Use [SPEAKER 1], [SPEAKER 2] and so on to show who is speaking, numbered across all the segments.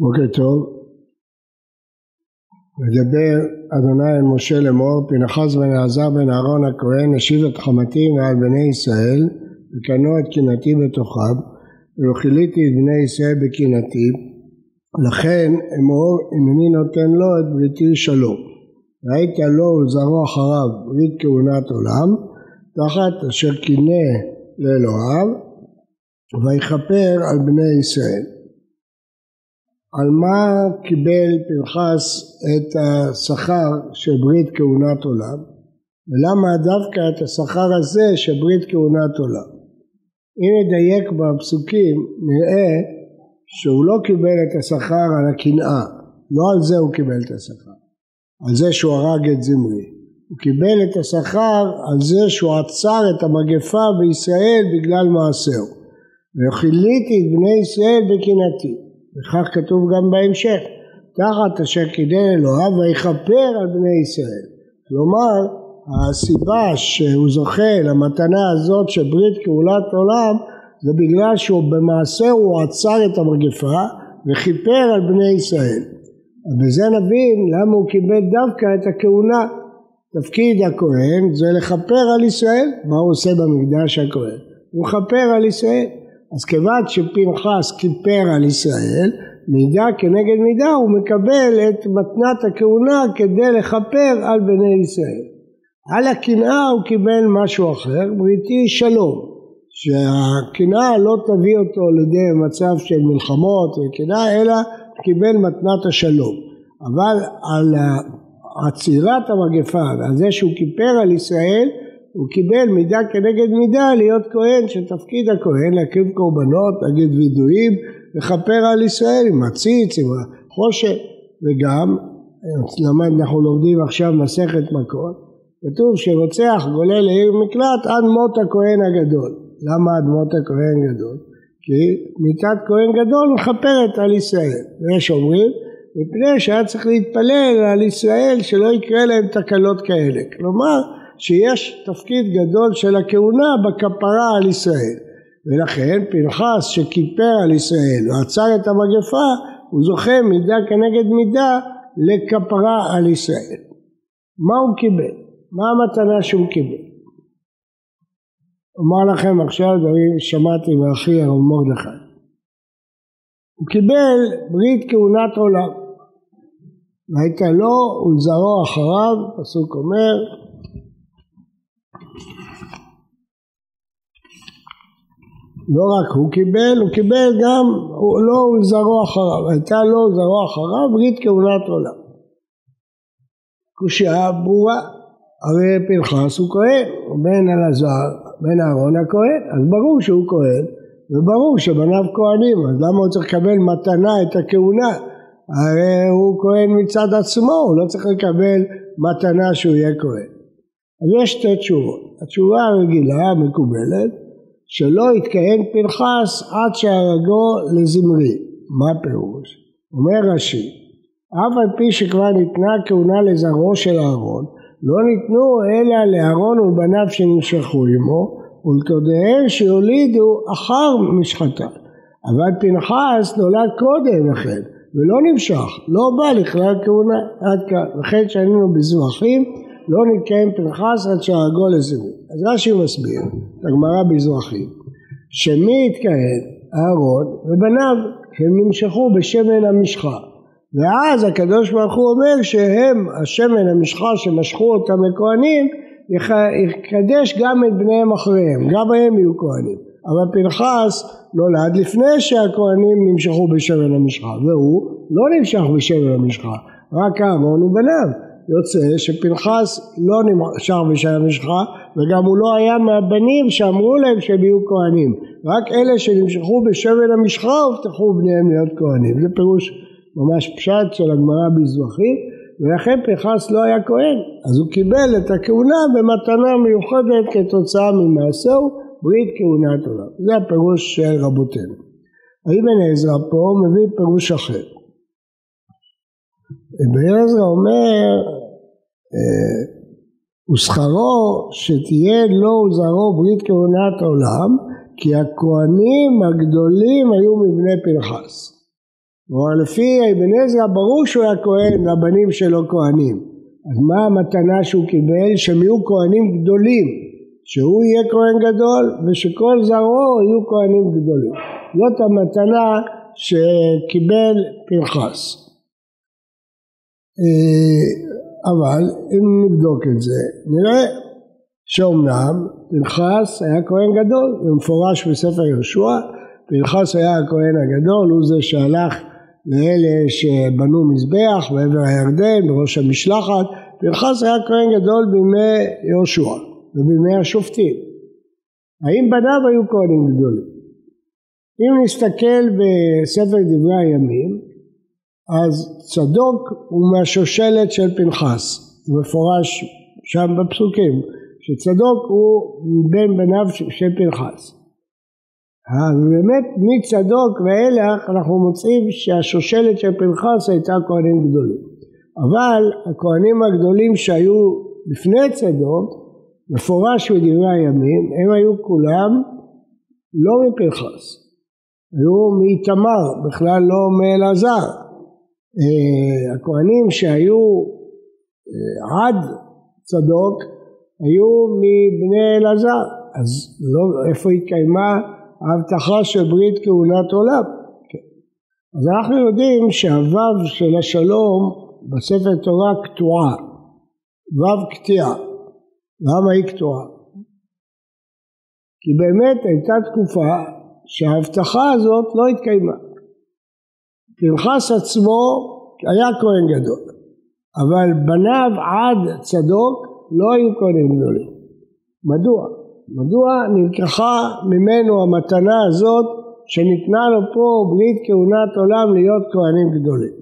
[SPEAKER 1] בוקר טוב. מדבר אדוני אל משה לאמור פנחס בן אלעזר בן אהרון הכהן השיב את חמתי מעל בני ישראל וקנו את קנאתי בתוכם וכיליתי את בני ישראל בקנאתי. לכן אמור הנני נותן לו את בריתי שלום. ראית לו ולזרעו אחריו ברית כהונת עולם תחת אשר קינא לאלוהיו ויכפר על בני ישראל על מה קיבל פנחס את השכר של ברית כהונת עולם ולמה דווקא את השכר הזה של ברית כהונת עולם. אם נדייק בפסוקים נראה שהוא לא קיבל את השכר על הקנאה, לא על זה הוא קיבל את השכר, על זה שהוא הרג את זמרי. הוא קיבל את השכר על זה שהוא עצר את המגפה בישראל בגלל מעשהו. וכיליתי את בני ישראל בקנאתי. וכך כתוב גם בהמשך, תחת אשר קידם אלוהיו ויכפר על בני ישראל. כלומר, הסיבה שהוא זוכה למתנה הזאת של ברית כהולת עולם זה בגלל שהוא במעשה הוא עצר את המגפה וכיפר על בני ישראל. בזה נבין למה הוא קיבל דווקא את הכהונה. תפקיד הכהן זה לכפר על ישראל. מה הוא עושה במקדש הכהן? הוא מכפר על ישראל. אז כיוון שפנחס כיפר על ישראל, מידה כנגד מידה הוא מקבל את מתנת הכהונה כדי לכפר על בני ישראל. על הקנאה הוא קיבל משהו אחר, בריתי שלום, שהקנאה לא תביא אותו לידי מצב של מלחמות וקנאה, אלא קיבל מתנת השלום. אבל על עצירת המגפה ועל זה שהוא כיפר על ישראל, הוא קיבל מידה כנגד מידה להיות כהן שתפקיד הכהן להקריב קורבנות, להגיד וידויים, לכפר על ישראל עם הציץ, עם החושך וגם, למד, אנחנו לומדים עכשיו מסכת מכות, כתוב שרוצח גולה לעיר מקלט עד מות הכהן הגדול. למה עד מות הכהן גדול? כי מיתת כהן גדול מכפרת על ישראל. ויש אומרים מפני שהיה צריך להתפלל על ישראל שלא יקרה להם תקלות כאלה. כלומר שיש תפקיד גדול של הכהונה בכפרה על ישראל ולכן פנחס שכיפר על ישראל ועצר את המגפה הוא זוכה מידה כנגד מידה לכפרה על ישראל. מה הוא קיבל? מה המתנה שהוא קיבל? אומר לכם עכשיו דברים שמעתי מאחי הרב מרדכי. הוא קיבל ברית כהונת עולם. והייתה לו ולזרעו אחריו, פסוק אומר לא רק הוא קיבל, הוא קיבל גם לו ולזרעו אחריו, הייתה לו ולזרעו אחריו ברית כהונת עולם. קושייה ברורה, הרי פנחס הוא כהן, הוא בן אלעזר, בן אהרון הכהן, אז ברור שהוא כהן, וברור שבניו כהנים, אז למה הוא צריך לקבל מתנה את הכהונה? הרי הוא כהן מצד עצמו, הוא לא צריך לקבל מתנה שהוא יהיה כהן. אז יש שתי תשובות. התשובה הרגילה, המקובלת, שלא יתכהן פנחס עד שהרגו לזמרי. מה פירוש? אומר רש"י, אף על פי שכבר ניתנה כהונה לזרעו של אהרון, לא ניתנו אלא לאהרון ובניו שנמשכו עמו, ולתודיהם שיולידו אחר משחתה. אבל פנחס נולד קודם לכן, ולא נמשך, לא בא לכלל כהונה עד כאן, וכן שהיינו בזרחים לא נתקיים פנחס עד שהרגו לזמרי. אז רש"י מסביר, הגמרא בזרחים, שמי יתכהן? אהרון ובניו, הם נמשכו בשמן המשחה. ואז הקדוש ברוך הוא אומר שהם, השמן המשחה שמשכו אותם לכהנים, יקדש גם את בניהם אחריהם, גם הם יהיו כהנים. אבל פנחס נולד לפני שהכהנים נמשכו בשמן המשחה, והוא לא נמשך בשמן המשחה, רק אהרון ובניו. יוצא שפנחס לא נמשך בשם המשחה וגם הוא לא היה מהבנים שאמרו להם שהם יהיו כהנים. רק אלה שנמשכו בשמן המשחה הובטחו בניהם להיות כהנים. זה פירוש ממש פשט של הגמרא בזבחים ולכן פנחס לא היה כהן. אז הוא קיבל את הכהונה במתנה מיוחדת כתוצאה ממעשהו ברית כהונת עולם. זה הפירוש של רבותינו. אבן עזרא פה מביא פירוש אחר אבן עזרא אומר ושכרו שתהיה לו וזרעו ברית כהונת עולם כי הכהנים הגדולים היו מבני פנחס כלומר לפי אבן עזרא ברור שהוא היה כהן והבנים שלו כהנים. אז מה המתנה שהוא קיבל? שהם יהיו כהנים גדולים, שהוא יהיה כהן גדול ושכל זרעו יהיו כהנים גדולים. זאת המתנה שקיבל פנחס. אה, אבל אם נבדוק את זה, נראה שאומנם פנחס היה כהן גדול, זה מפורש בספר יהושע, פנחס היה הכהן הגדול, הוא זה שהלך לאלה שבנו מזבח בעבר הירדן, בראש המשלחת, פנחס היה כהן גדול בימי יהושע ובימי השופטים. האם בניו היו כהנים גדולים? אם נסתכל בספר דברי הימים, אז צדוק הוא מהשושלת של פנחס, מפורש שם בפסוקים, שצדוק הוא מבין בניו של פנחס. ובאמת מצדוק ואילך אנחנו מוצאים שהשושלת של פנחס הייתה כהנים גדולים. אבל הכהנים הגדולים שהיו לפני צדוק, מפורש בדברי הימים, הם היו כולם לא מפנחס, היו מאיתמר, בכלל לא מאלעזר. אה, הכהנים שהיו אה, עד צדוק היו מבני אלעזר, אז לא, איפה התקיימה ההבטחה של ברית כהונת עולם? כן. אז אנחנו יודעים שהוו של השלום בספר תורה קטועה, וו קטיעה. למה היא קטועה? כי באמת הייתה תקופה שההבטחה הזאת לא התקיימה. פנחס עצמו היה כהן גדול, אבל בניו עד צדוק לא היו כהנים גדולים. מדוע? מדוע נלקחה ממנו המתנה הזאת שניתנה לו פה ברית כהונת עולם להיות כהנים גדולים?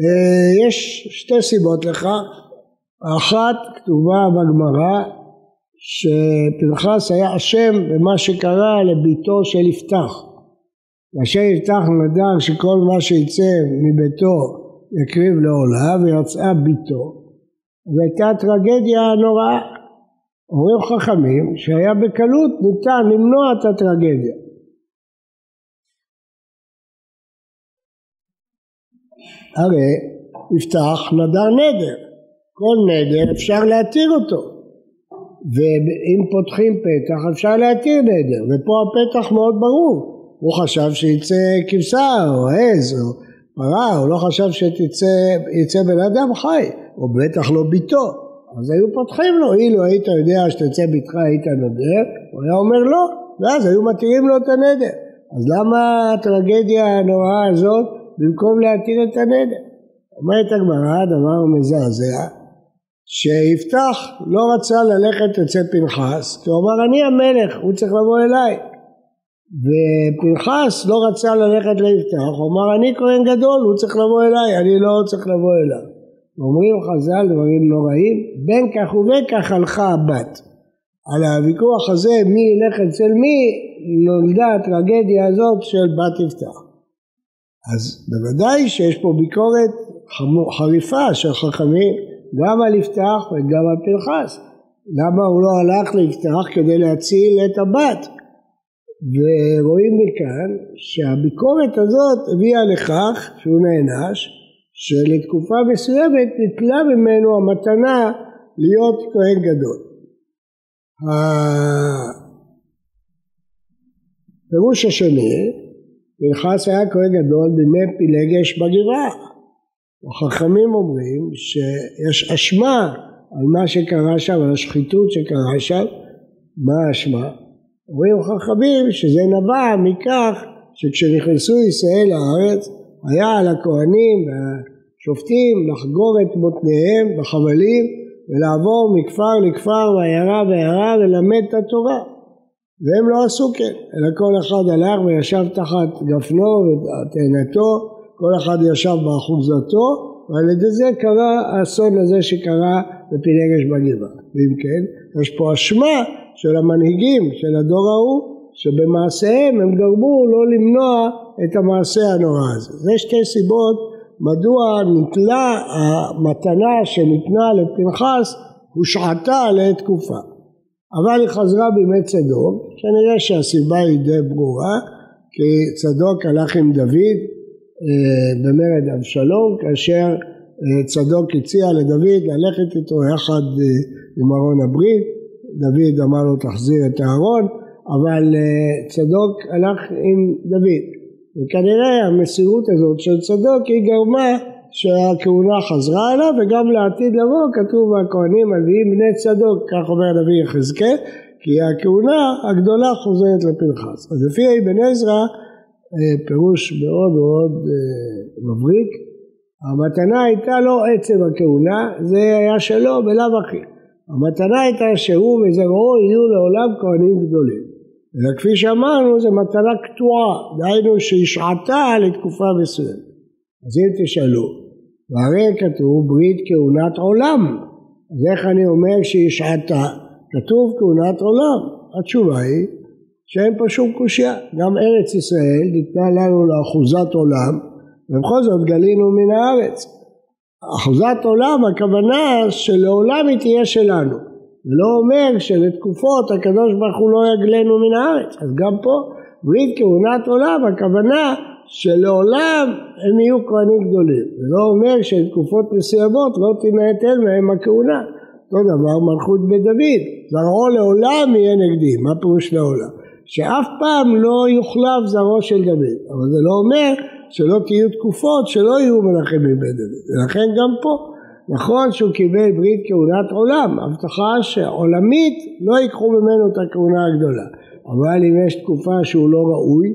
[SPEAKER 1] אה, יש שתי סיבות לכך, האחת כתובה בגמרא שפנחס היה אשם במה שקרה לביתו של יפתח ואשר יפתח נדר שכל מה שיצא מביתו יקריב לעולה ויצאה ביתו. והייתה טרגדיה נוראה. אומרים חכמים שהיה בקלות ניתן למנוע את הטרגדיה. הרי יפתח נדר נדר. כל נדר אפשר להתיר אותו. ואם פותחים פתח אפשר להתיר נדר. ופה הפתח מאוד ברור הוא חשב שיצא כבשה או עז או פרה, הוא לא חשב שיצא בן אדם חי, או בטח לא ביתו. אז היו פותחים לו, אילו היית יודע שתצא ביתך היית נודר, הוא היה אומר לא, ואז היו מתירים לו את הנדר. אז למה הטרגדיה הנוראה הזאת במקום להתיר את הנדר? אומרת הגמרא דבר מזעזע, שיפתח לא רצה ללכת אצל פנחס, כי הוא אמר אני המלך, הוא צריך לבוא אליי. ופנחס לא רצה ללכת ליפתח, הוא אמר אני כהן גדול, הוא צריך לבוא אליי, אני לא צריך לבוא אליו. אומרים חז"ל דברים נוראים, בין כך ובין כך הלכה הבת. על הוויכוח הזה מי ילך אצל מי נולדה הטרגדיה הזאת של בת יפתח. אז בוודאי שיש פה ביקורת חריפה של חכמים גם על יפתח וגם על פנחס. למה הוא לא הלך ליפתח כדי להציל את הבת? ורואים מכאן שהביקורת הזאת הביאה לכך שהוא נענש שלתקופה מסוימת נתלה ממנו המתנה להיות כהן גדול. הפירוש השני, פנחס היה כהן גדול בימי פילגש בגבעה. החכמים אומרים שיש אשמה על מה שקרה שם, על השחיתות שקרה שם. מה האשמה? אומרים חכמים שזה נבע מכך שכשנכנסו ישראל לארץ היה על הכהנים והשופטים לחגור את מותניהם בחבלים ולעבור מכפר לכפר ועיירה ועיירה ולמד את התורה. והם לא עשו כן אלא כל אחד הלך וישב תחת גפנו ותאנתו כל אחד ישב באחוזתו ועל ידי זה קרה האסון הזה שקרה בפילגש בגבעה. ואם כן יש פה אשמה של המנהיגים של הדור ההוא, שבמעשיהם הם גרמו לא למנוע את המעשה הנורא הזה. זה שתי סיבות מדוע נתלה המתנה שניתנה לפנחס הושעתה לתקופה. אבל היא חזרה בימי צדוק, כנראה שהסיבה היא די ברורה, כי צדוק הלך עם דוד אה, במרד אבשלום כאשר אה, צדוק הציע לדוד ללכת איתו יחד אה, עם ארון הברית, דוד אמר לו תחזיר את הארון, אבל צדוק הלך עם דוד. וכנראה המסירות הזאת של צדוק היא גרמה שהכהונה חזרה אליו וגם לעתיד לבוא כתוב הכהנים הלוויים בני צדוק כך אומר הנביא יחזקאל כי הכהונה הגדולה חוזרת לפנחס אז לפי אבן עזרא אה, פירוש מאוד מאוד אה, מבריק. המתנה הייתה לא עצם הכהונה זה היה שלו בלאו הכי המתנה הייתה שהוא וזרעו יהיו לעולם כהנים גדולים. וכפי שאמרנו זו מתנה קטועה. דהיינו שהשעתה לתקופה מסוימת. אז אם תשאלו והרי כתוב ברית כהונת עולם. אז איך אני אומר שהיא שעתה? כתוב כהונת עולם. התשובה היא שאין פה שום קושייה. גם ארץ ישראל ניתנה לנו לאחוזת עולם ובכל זאת גלינו מן הארץ אחוזת עולם הכוונה שלעולם היא תהיה שלנו זה לא אומר שלתקופות הקדוש ברוך הוא לא יגלנו מן הארץ אז גם פה ברית כהונת עולם הכוונה שלעולם הם יהיו כהנים גדולים. זה לא אומר שלתקופות מסוימות לא תינתן מהם הכהונה. אותו דבר מלכות בית דוד, זרעו לעולם יהיה נגדי, מה פירוש לעולם? שאף פעם לא יוחלף זרעו של דוד, אבל זה לא אומר שלא תהיו תקופות שלא יהיו מלכים מבית דוד, ולכן גם פה נכון שהוא קיבל ברית כהונת עולם, הבטחה שעולמית לא ייקחו ממנו את הכהונה הגדולה, אבל אם יש תקופה שהוא לא ראוי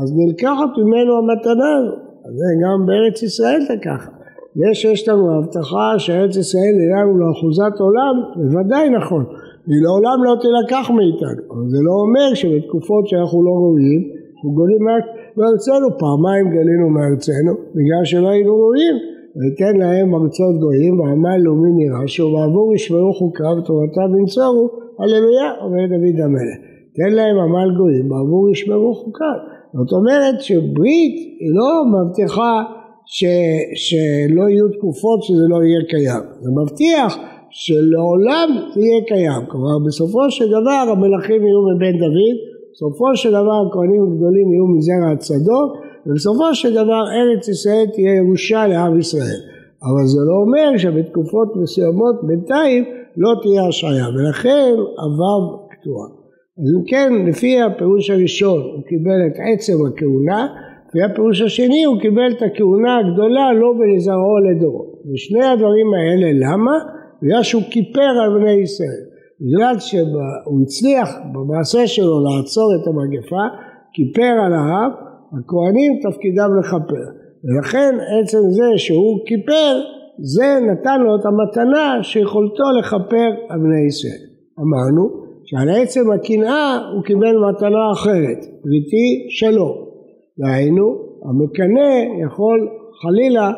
[SPEAKER 1] אז נלקחת ממנו המתנה הזאת. זה גם בארץ ישראל זה ככה. זה שיש לנו הבטחה שארץ ישראל היא לנו לאחוזת עולם, בוודאי נכון. היא לעולם לא תילקח מאיתנו. אבל זה לא אומר שבתקופות שאנחנו לא ראויים, אנחנו גולים מארצנו, פעמיים גלינו מארצנו, בגלל שלא היינו ראויים. ויתן להם ארצות גויים ועמל לאומי נרעשו ובעבור ישמעו חוקיו ותורתם ינצורו, הללויה, אומר דוד המלך. תן להם עמל גויים בעבור ישמרו חוקיו. זאת אומרת שברית היא לא מבטיחה ש, שלא יהיו תקופות שזה לא יהיה קיים, זה מבטיח שלעולם זה יהיה קיים, כלומר בסופו של דבר המלכים יהיו מבן דוד, בסופו של דבר הכהנים הגדולים יהיו מזרע הצדוק ובסופו של דבר ארץ ישראל תהיה ירושה לעם ישראל, אבל זה לא אומר שבתקופות מסוימות בינתיים לא תהיה השעיה ולכן הוו קטועה אז אם כן, לפי הפירוש הראשון הוא קיבל את עצם הכהונה, לפי הפירוש השני הוא קיבל את הכהונה הגדולה לא בלזרעו לדורות. ושני הדברים האלה, למה? בגלל שהוא כיפר על בני ישראל. בגלל שהוא הצליח במעשה שלו לעצור את המגפה, כיפר על העם, הכהנים תפקידם לכפר. ולכן עצם זה שהוא כיפר, זה נתן לו את המתנה שיכולתו לכפר על בני ישראל. אמרנו שעל עצם הקנאה הוא קיבל מתנה אחרת, פריטי שלו. דהיינו, המקנא יכול חלילה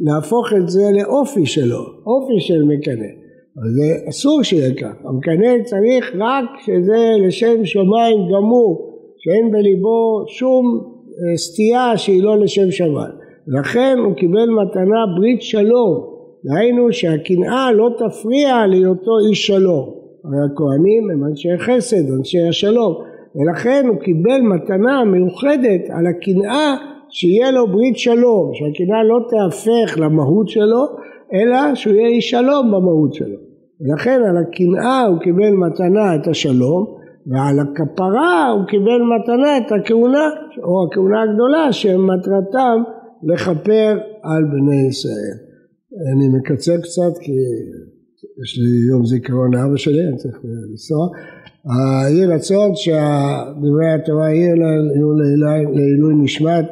[SPEAKER 1] להפוך את זה לאופי שלו, אופי של מקנא. אז זה אסור שיהיה כך, המקנא צריך רק שזה לשם שמיים גמור, שאין בליבו שום אה, סטייה שהיא לא לשם שמיים. לכן הוא קיבל מתנה ברית שלום, דהיינו שהקנאה לא תפריע להיותו איש שלום. הרי הכהנים הם אנשי חסד, אנשי השלום, ולכן הוא קיבל מתנה מיוחדת על הקנאה שיהיה לו ברית שלום, שהקנאה לא תהפך למהות שלו, אלא שהוא יהיה איש שלום במהות שלו. ולכן על הקנאה הוא קיבל מתנה את השלום, ועל הכפרה הוא קיבל מתנה את הכהונה, או הכהונה הגדולה, שמטרתם לכפר על בני ישראל. אני מקצר קצת כי יש לי יום זיכרון לאבא שלי, אני צריך לנסוע. יהי רצון שדברי התורה יהיו לעילוי נשמת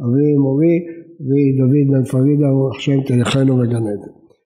[SPEAKER 1] אבי מורי ודוד בן פרידה, השם תלכנו וגן עדן.